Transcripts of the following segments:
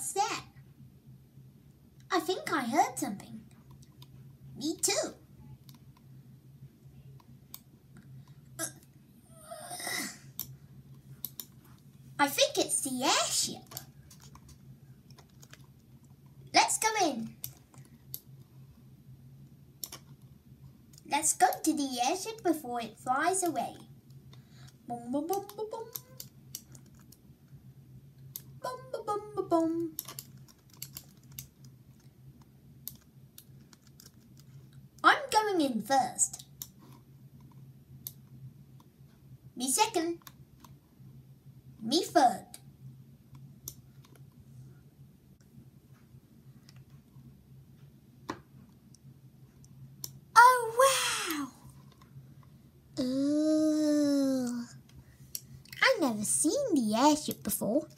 What's that? I think I heard something. Me too. I think it's the airship. Let's go in. Let's go to the airship before it flies away. Boom, boom, boom, boom, boom. Boom, boom, boom, boom, boom. I'm in first. Me second. Me third. Oh wow! Ugh. I've never seen the airship before.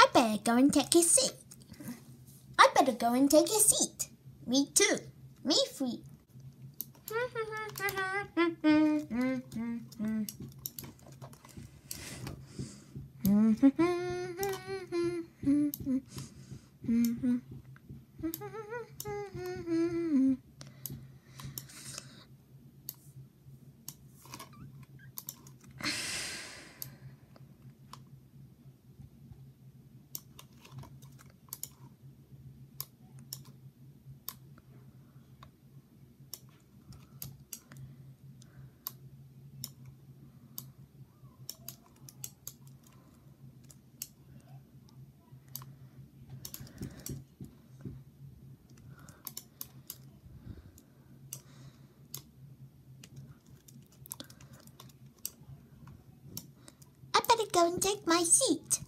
I better go and take a seat. I better go and take a seat. Me too. Me free. I better go and take my seat.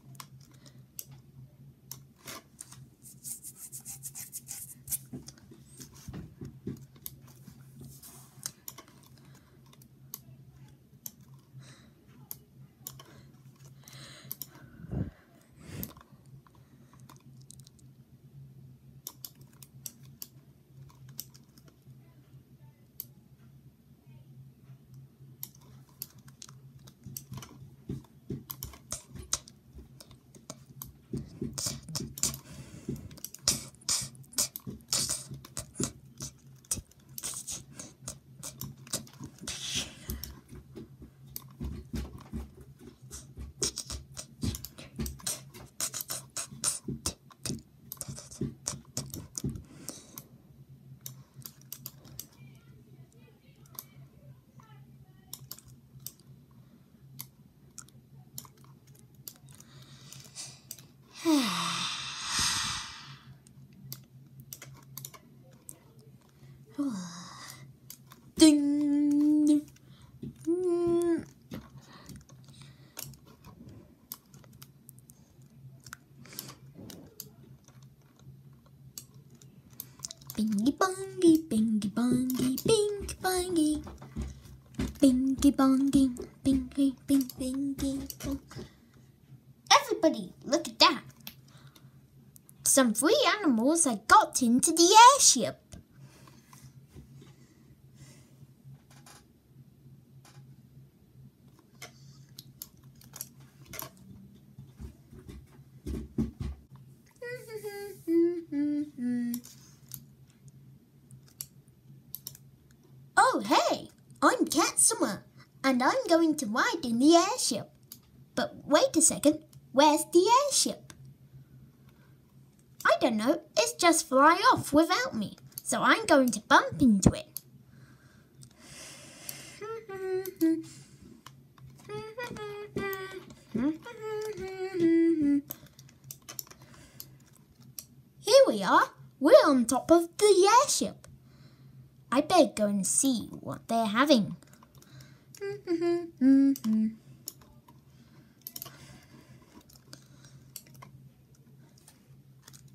Ding. Mm. Bingy bongy, bingy bongy, bingy bongy. Bingy bongy, bingy, bing, bingy bong. Everybody, look at that. Some free animals had got into the airship. Oh, hey, I'm and I'm going to ride in the airship. But wait a second, where's the airship? I don't know, it's just fly off without me, so I'm going to bump into it. Here we are. We're on top of the airship. I better go and see what they're having.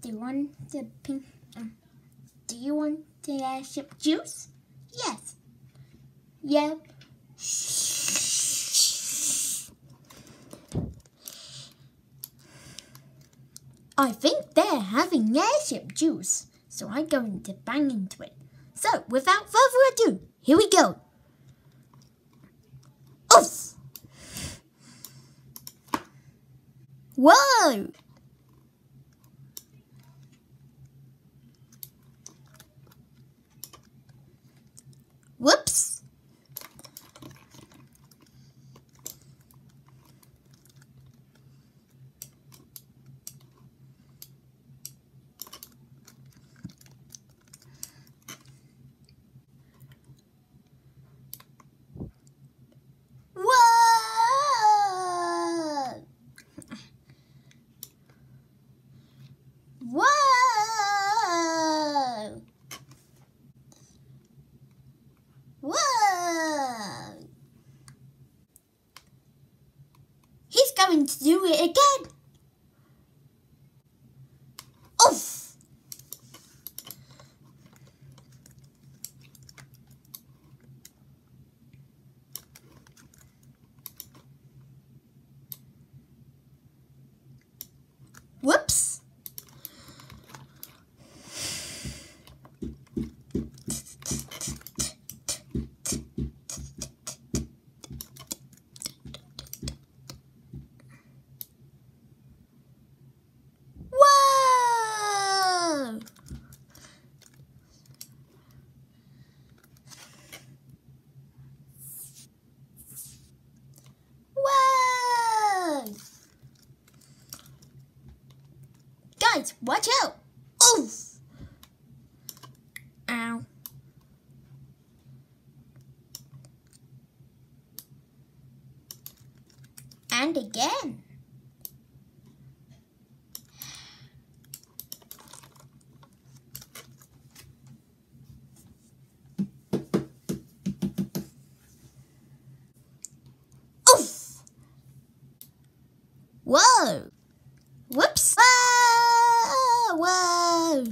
Do you want the pink? Um, do you want the airship juice? Yes. Yep. I think they're having airship juice, so I'm going to bang into it. So, without further ado, here we go. Oof! Whoa! Whoops! Watch out! Oof! Ow. And again. Oof! Whoa! Whoops! Whoa! Whoa!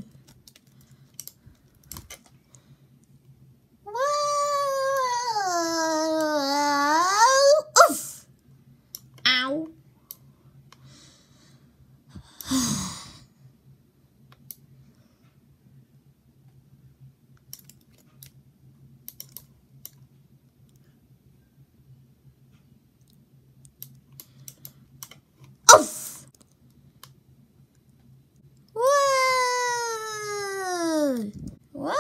Whoa! Oof! Ow! Oof! Whoa! Whoa!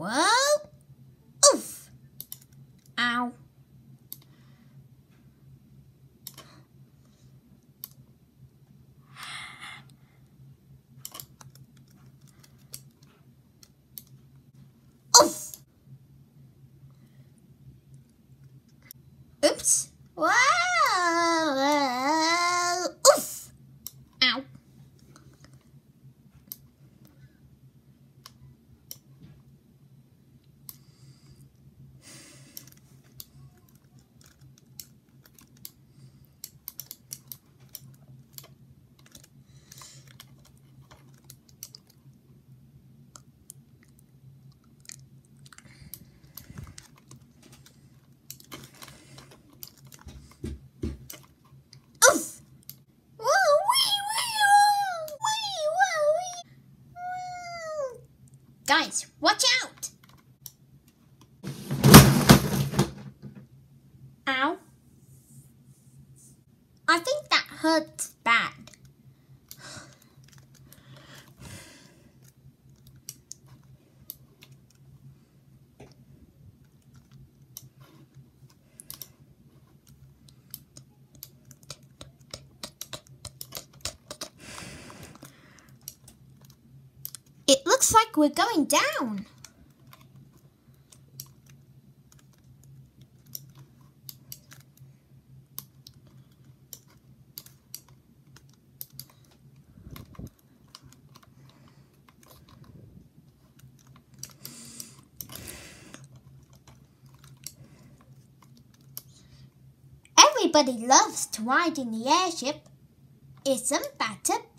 Whoa! Oof! Ow! Oof! Oops! Wow! Oof! Ow! Oof! Whoa, wee, wee, whoa, wee, whoa, wee. Woo. Guys, watch out! Ow. I think that hurts bad. It looks like we're going down. Everybody loves to ride in the airship. Isn't that a